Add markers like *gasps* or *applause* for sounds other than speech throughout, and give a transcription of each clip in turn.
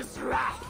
his wrath.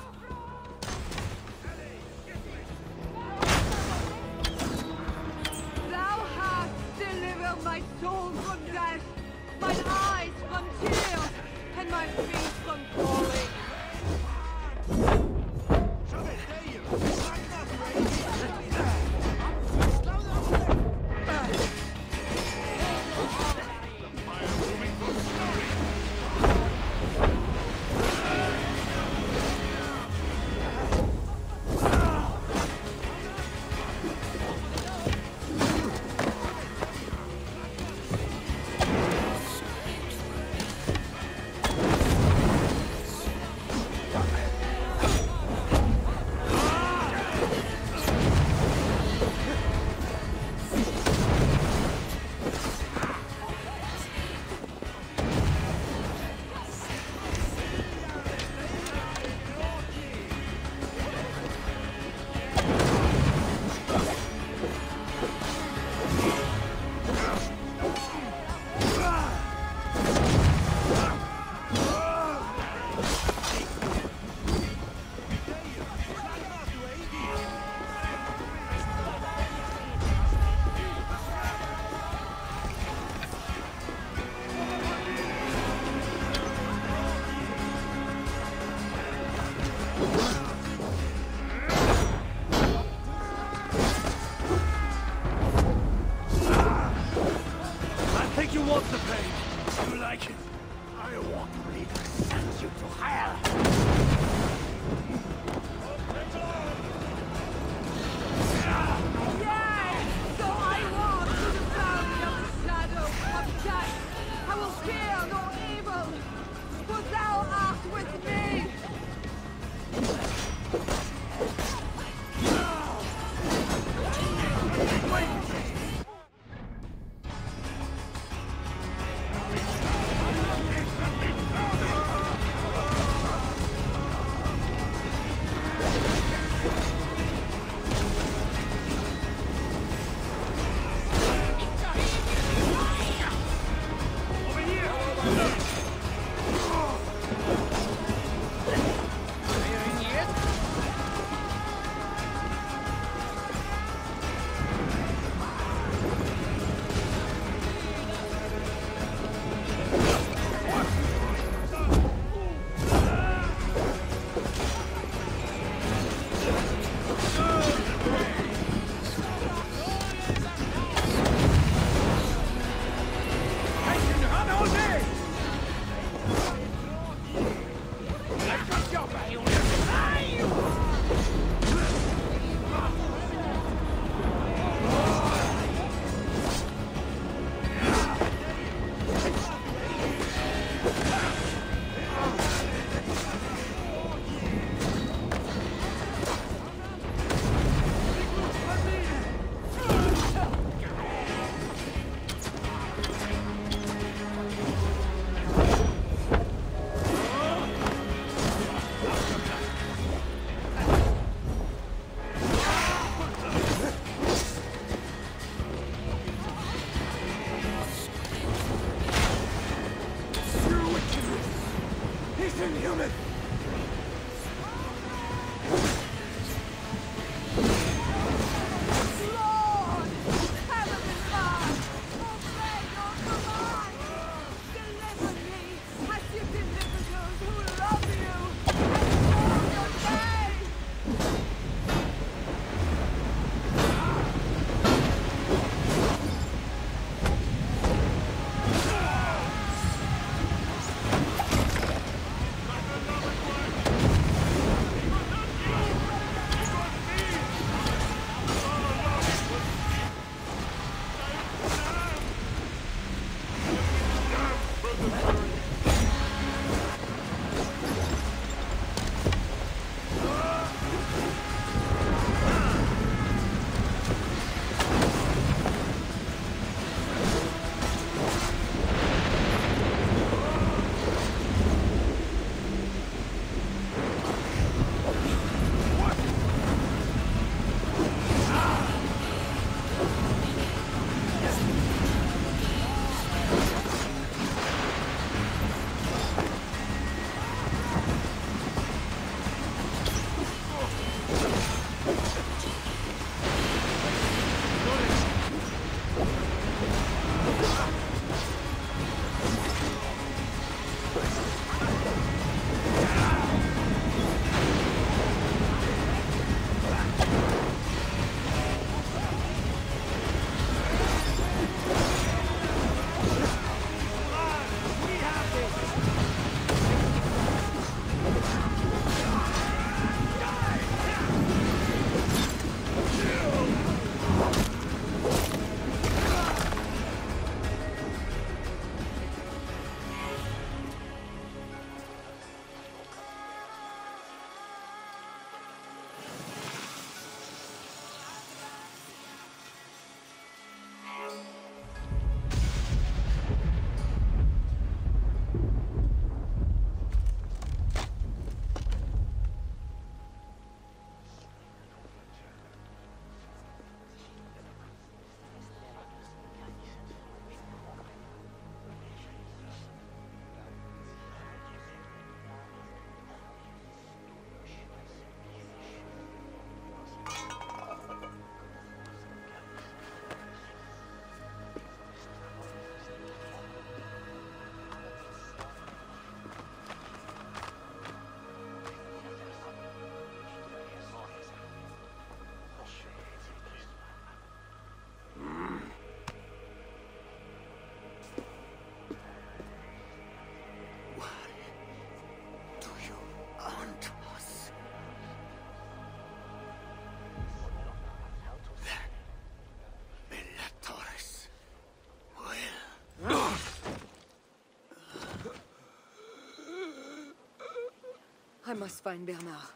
I must find Bernard.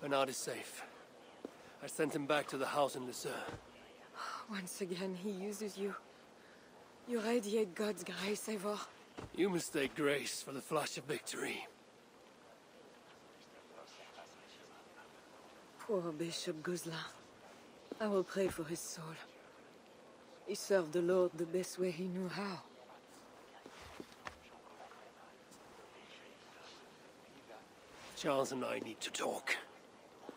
Bernard is safe. I sent him back to the house in Lucerne. Once again, he uses you. You radiate God's grace, Eivor. You mistake grace for the flash of victory. Poor Bishop Gozlin. I will pray for his soul. He served the Lord the best way he knew how. Charles and I need to talk.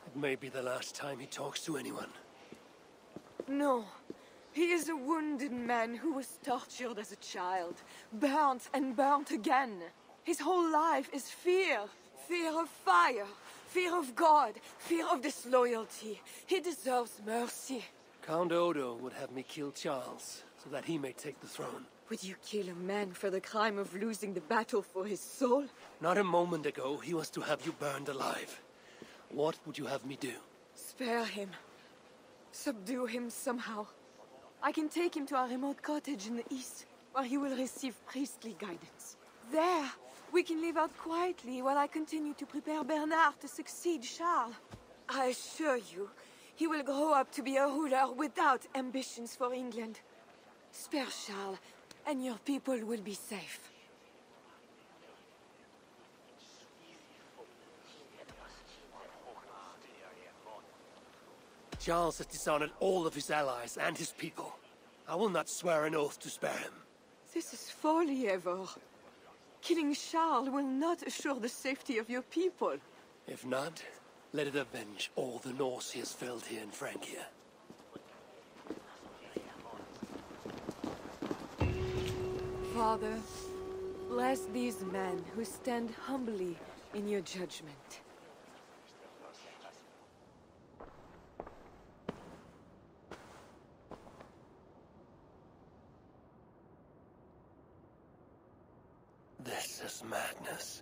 It may be the last time he talks to anyone. No. He is a wounded man who was tortured as a child, burnt and burnt again. His whole life is fear. Fear of fire, fear of God, fear of disloyalty. He deserves mercy. Count Odo would have me kill Charles, so that he may take the throne. Would you kill a man for the crime of losing the battle for his soul? Not a moment ago, he was to have you burned alive. What would you have me do? Spare him. Subdue him somehow. I can take him to a remote cottage in the east, where he will receive priestly guidance. There, we can live out quietly while I continue to prepare Bernard to succeed Charles. I assure you, he will grow up to be a ruler without ambitions for England. Spare Charles, and your people will be safe. Charles has dishonored all of his allies and his people. I will not swear an oath to spare him. This is folly, Eivor. Killing Charles will not assure the safety of your people. If not, let it avenge all the Norse he has felled here in Francia. Father, bless these men who stand humbly in your judgment. This is madness.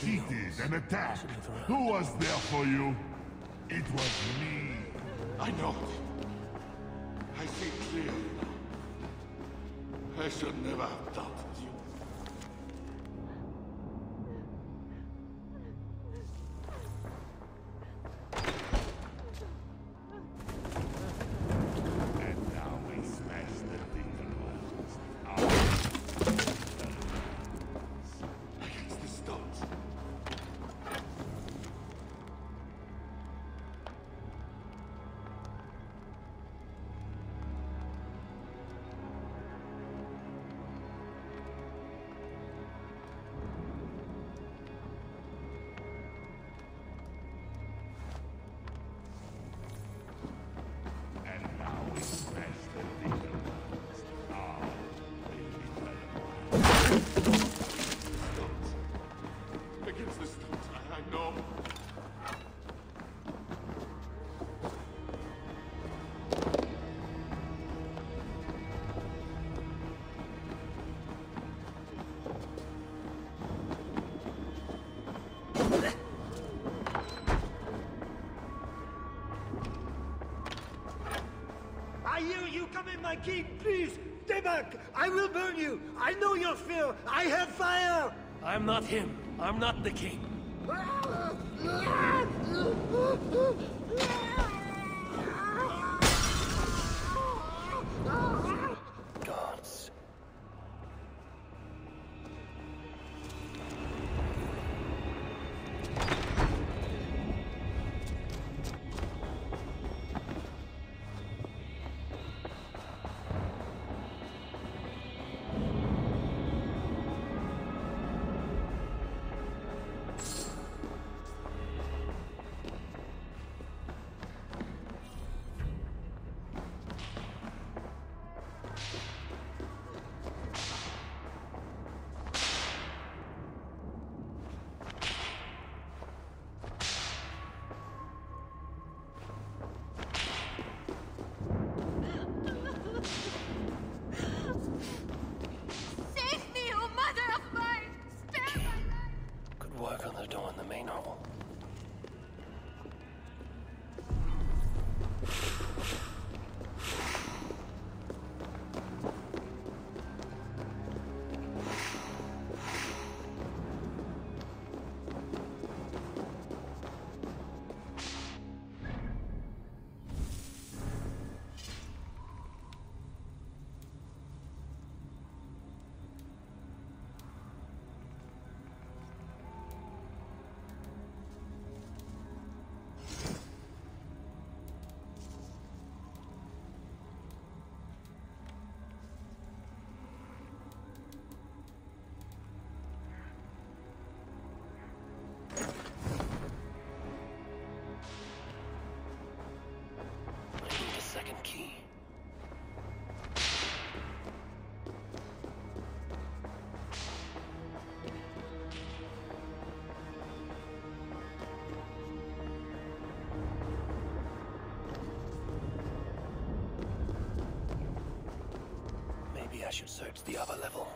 Cheated and attacked, who was there for you? It was me. I know my king. Please, stay back. I will burn you. I know your fear. I have fire. I'm not him. I'm not the king. *laughs* should search the upper level.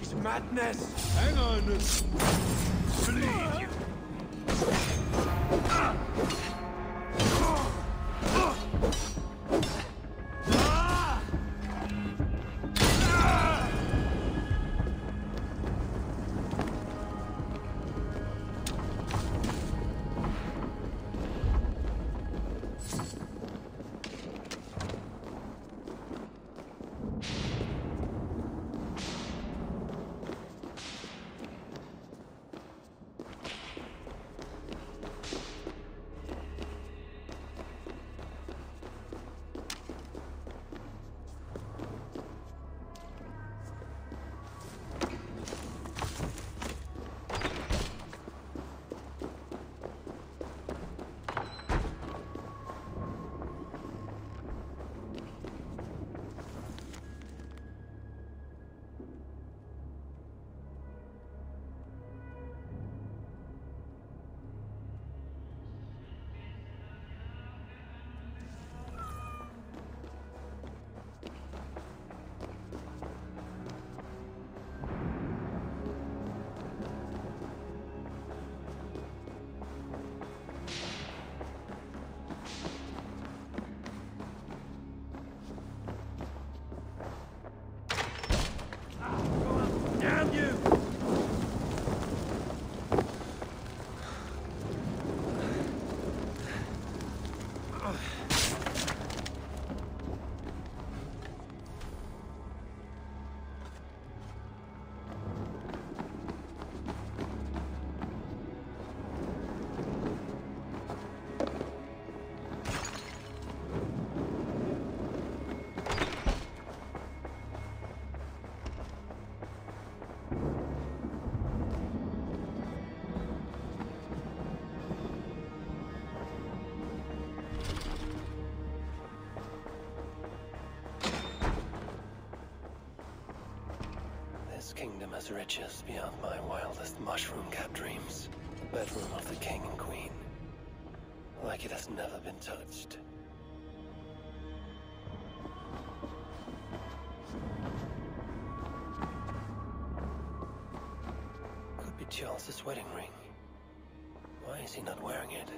It's madness! Hang on! Has riches beyond my wildest mushroom-capped dreams. The bedroom of the king and queen. Like it has never been touched. Could be Charles's wedding ring. Why is he not wearing it?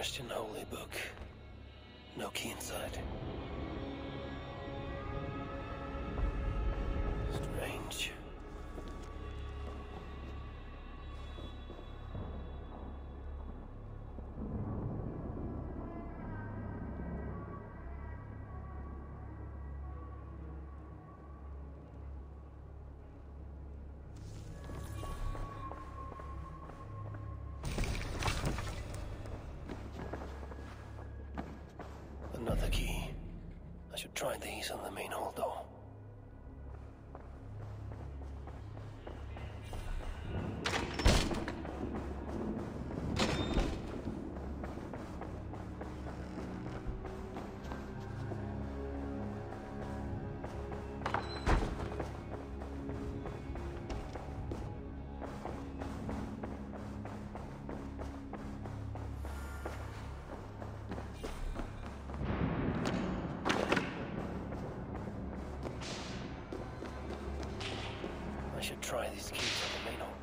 Christian holy book. No key inside. These keys on the main hall.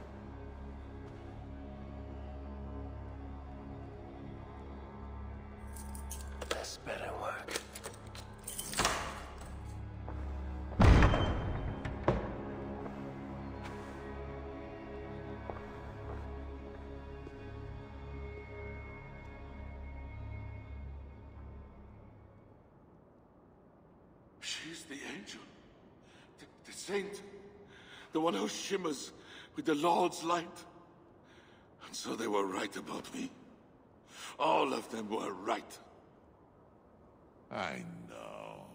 This better work. She's the angel. The, the saint. The one who shimmers with the Lord's light. And so they were right about me. All of them were right. I know.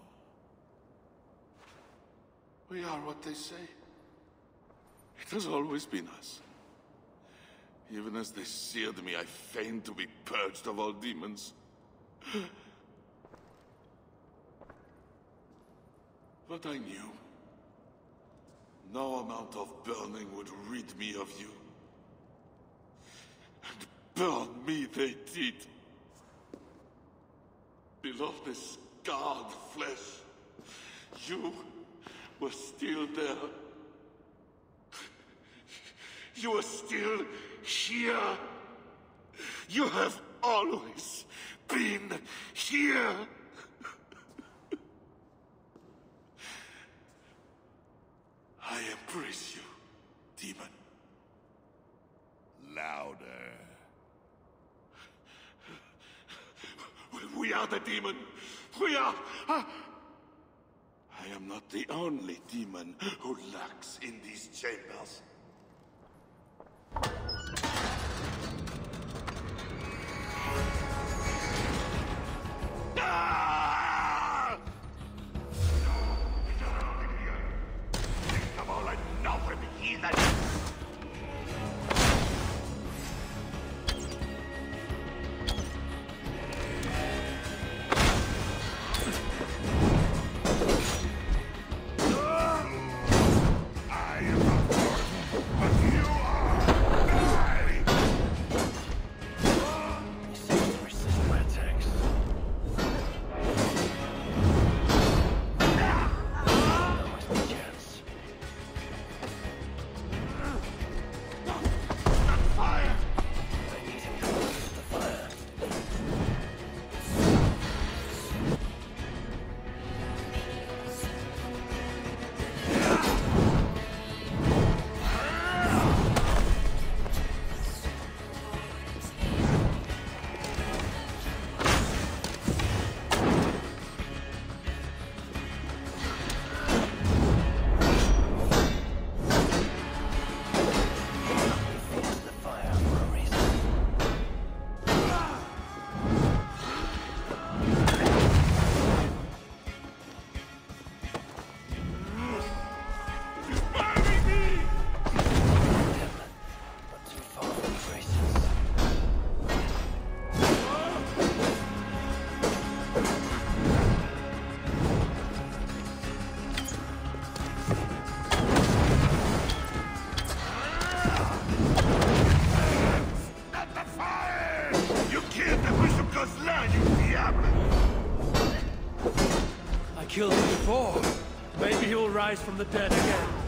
We are what they say. It has always been us. Even as they seared me, I feigned to be purged of all demons. *gasps* But I knew. No amount of burning would rid me of you. And burn me they did. Below scarred flesh, you were still there. You are still here. You have always been here. I you, demon. Louder. We are the demon. We are. I am not the only demon who lurks in these chambers. He will rise from the dead again.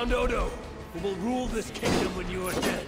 Found Odo, who will rule this kingdom when you are dead.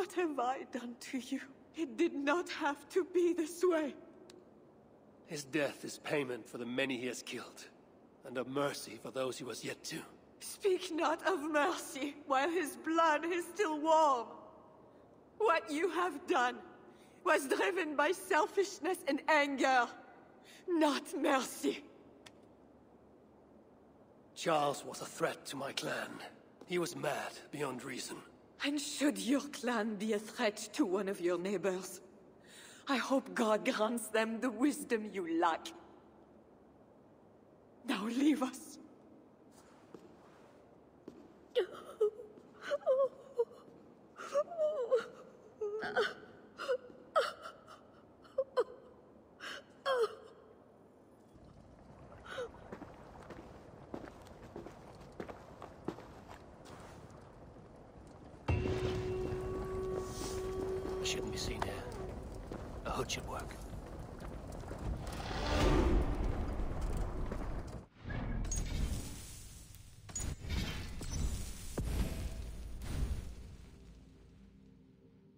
What have I done to you? It did not have to be this way. His death is payment for the many he has killed, and a mercy for those he was yet to. Speak not of mercy while his blood is still warm. What you have done was driven by selfishness and anger, not mercy. Charles was a threat to my clan. He was mad beyond reason. And should your clan be a threat to one of your neighbors, I hope God grants them the wisdom you lack. Now leave us. *laughs*